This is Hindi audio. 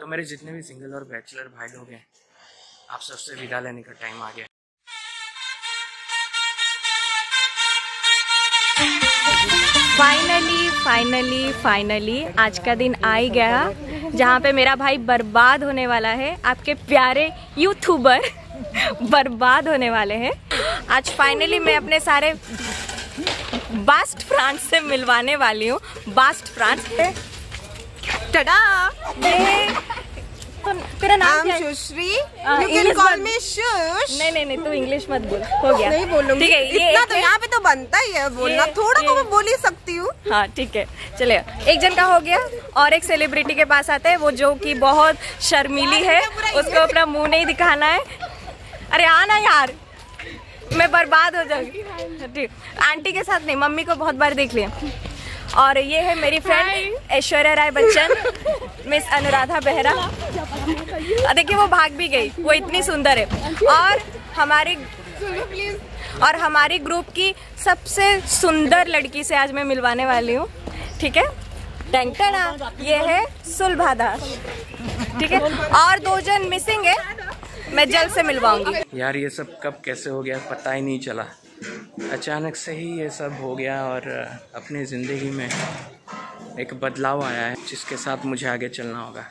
तो मेरे जितने भी सिंगल और बैचलर भाई लोग हैं, आप सबसे विदा लेने का टाइम आ गया। फाइनली फाइनली फाइनली आज का दिन आ ही गया, जहाँ पे मेरा भाई बर्बाद होने वाला है। आपके प्यारे यूट्यूबर बर्बाद होने वाले हैं। आज फाइनली मैं अपने सारे बास्ट फ्रांस से मिलवाने वाली हूँ। बास्ट फ्रांस टडा ये तो तेरा नाम क्या है? Can English call मत- me Shush. नहीं नहीं नहीं तू इंग्लिश मत बोल। हो गया। नहीं बोलूँगी। ठीक है ये इतना तो यहाँ पे तो बनता ही है बोलना। थोड़ा तो मैं बोल ही सकती हूँ। हाँ ठीक है। चलिए एक जन का हो गया और एक सेलिब्रिटी के पास आते हैं वो जो कि बहुत शर्मीली है उसको अपना मुँह नहीं दिखाना है। अरे आना यार। मैं बर्बाद हो जाऊँगी। ठीक। आंटी के साथ नहीं मम्मी को बहुत बार देख लिया। और ये है मेरी फ्रेंड ऐश्वर्या राय बच्चन मिस अनुराधा बेहरा। और देखिए वो भाग भी गई वो इतनी सुंदर है। और हमारे और हमारी ग्रुप की सबसे सुंदर लड़की से आज मैं मिलवाने वाली हूँ। ठीक है? टैंकटना ये है सुलभा दास। ठीक है? और दो जन मिसिंग है मैं जल्द से मिलवाऊँगी। यार ये सब कब कैसे हो गया पता ही नहीं चला। अचानक से ही ये सब हो गया और अपनी ज़िंदगी में एक बदलाव आया है जिसके साथ मुझे आगे चलना होगा।